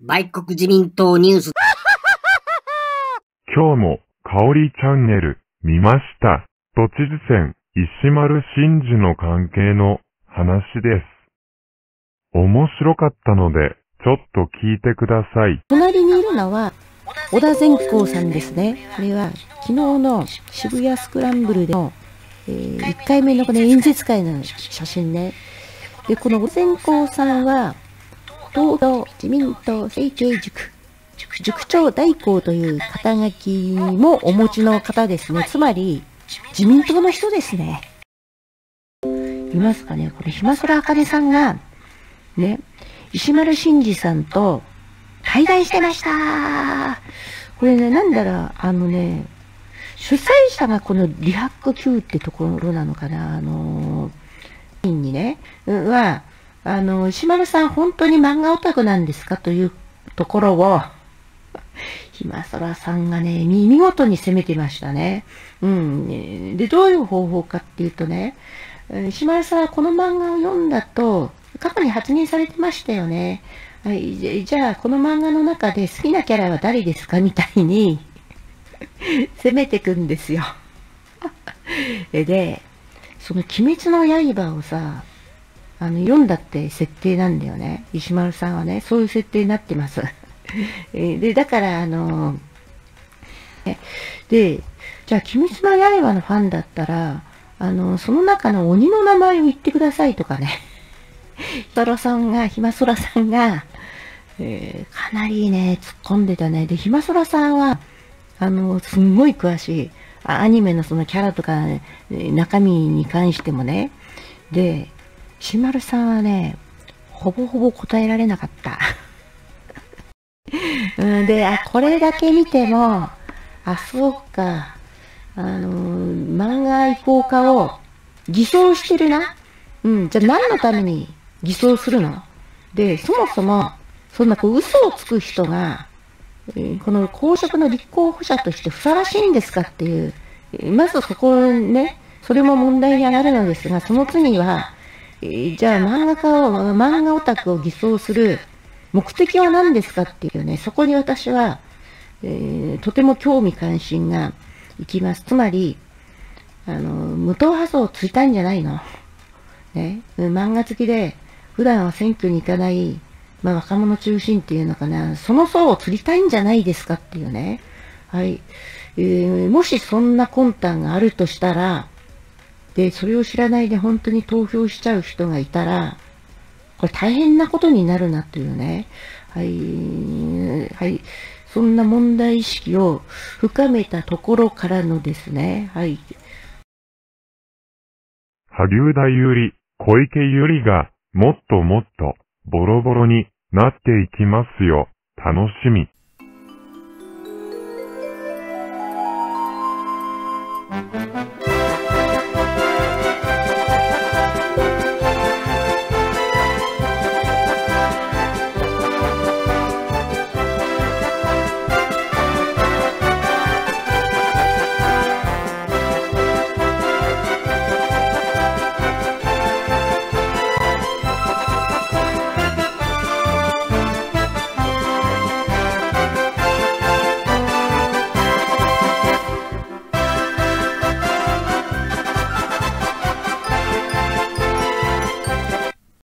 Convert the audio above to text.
売国自民党ニュース。今日も、香りチャンネル、見ました。都知事選、石丸真二の関係の話です。面白かったので、ちょっと聞いてください。隣にいるのは、小田善光さんですね。これは、昨日の渋谷スクランブルでの、えー1回目のこの演説会の写真ね。で、この小田善光さんは、東京自民党政経塾、塾長代行という肩書きもお持ちの方ですね。つまり、自民党の人ですね。いますかね？これ、ひまそらあかねさんが、ね、石丸真二さんと対談してましたこれね、なんだろう、あのね、主催者がこのリハック Q ってところなのかな、あのー、にね、は、あの、石丸さん本当に漫画オタクなんですかというところを、ひまそらさんがね、見事に攻めてましたね。うん。で、どういう方法かっていうとね、石丸さんはこの漫画を読んだと、過去に発言されてましたよね。はい、じじゃあ、この漫画の中で好きなキャラは誰ですかみたいに、攻めてくんですよ。で、その鬼滅の刃をさ、あの、読んだって設定なんだよね。石丸さんはね、そういう設定になってます。で、だから、あので、じゃあ、鬼滅の刃のファンだったら、あの、その中の鬼の名前を言ってくださいとかね。ひまそらさんが、ひまそらさんが、えーかなりね、突っ込んでたね。で、ひまそらさんは、あの、すんごい詳しい。アニメのそのキャラとか、中身に関してもね。で、しまるさんはね、ほぼほぼ答えられなかった。うん、で、あ、これだけ見ても、あ、そうか。あの、漫画愛好家を偽装してるな。うん、じゃあ何のために偽装するの？で、そもそも、そんなこう嘘をつく人が、この公職の立候補者としてふさわしいんですかっていう、まずそこね、それも問題に上がるのですが、その次は、じゃあ漫画家を、漫画オタクを偽装する目的は何ですかっていうね、そこに私は、えーとても興味関心がいきます。つまり、あの、無党派層をついたんじゃないの。ね、漫画好きで、普段は選挙に行かない、まあ若者中心っていうのかな、その層を釣りたいんじゃないですかっていうね。はい。えーもしそんな魂胆があるとしたら、で、それを知らないで本当に投票しちゃう人がいたら、これ大変なことになるなというね。はい。はい。そんな問題意識を深めたところからのですね。はい。萩生田有利、小池百合が、もっともっと、ボロボロになっていきますよ。楽しみ。